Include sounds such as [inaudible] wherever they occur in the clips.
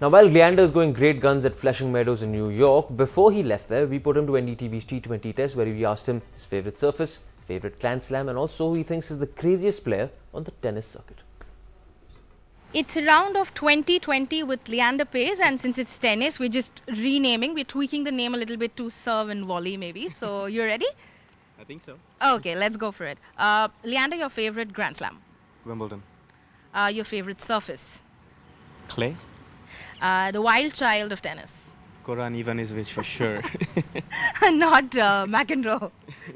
Now, while Leander is going great guns at Flushing Meadows in New York, before he left there, we put him to NDTV's T20 test where we asked him his favourite surface, favourite Grand Slam, and also who he thinks is the craziest player on the tennis circuit. It's a round of 2020 with Leander Paes, and since it's tennis, we're just renaming. We're tweaking the name a little bit to serve and volley, maybe. [laughs] So, you're ready? I think so. Okay, let's go for it. Uh, Leander, your favorite Grand Slam? Wimbledon. Uh, your favorite surface? Clay. Uh, the wild child of tennis? Goran Ivanisevic for sure. [laughs] Not uh, McEnroe.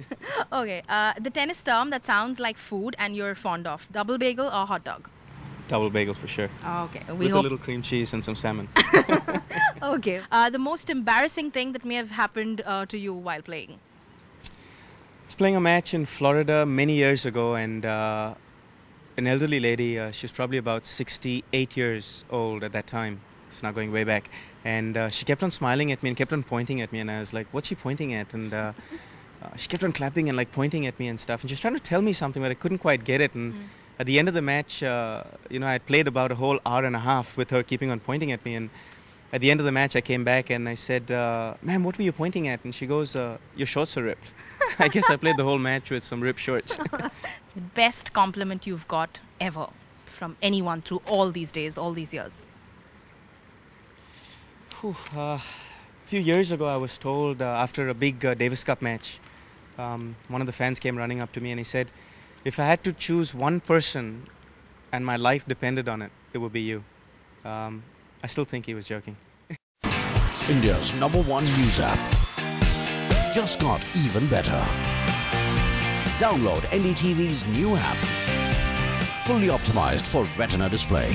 [laughs] okay, uh, the tennis term that sounds like food and you're fond of double bagel or hot dog? Double bagel for sure. Okay, we With a little cream cheese and some salmon. [laughs] Okay, uh, the most embarrassing thing that may have happened uh, to you while playing? I was playing a match in Florida many years ago, and uh, an elderly lady, uh, she was probably about 68 years old at that time. It's now going way back. And uh, she kept on smiling at me and kept on pointing at me, and I was like, What's she pointing at? And uh, [laughs] uh, she kept on clapping and like pointing at me and stuff. And she was trying to tell me something, but I couldn't quite get it. And at the end of the match, uh, you know, I had played about a whole hour and a half with her keeping on pointing at me. And at the end of the match, I came back and I said, uh, Ma'am, what were you pointing at? And she goes, uh, Your shorts are ripped. [laughs] I guess I played the whole match with some ripped shorts. [laughs] The best compliment you've got ever from anyone through all these days, all these years? Whew, uh, a few years ago, I was told uh, after a big uh, Davis Cup match, um, one of the fans came running up to me and he said, If I had to choose one person and my life depended on it, it would be you. Um, I still think he was joking. India's number one news app. Just got even better. Download NDTV's new app. Fully optimized for retina display.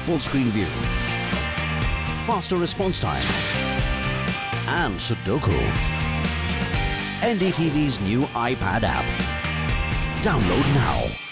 Full screen view. Faster response time. And Sudoku. NDTV's new iPad app. Download now.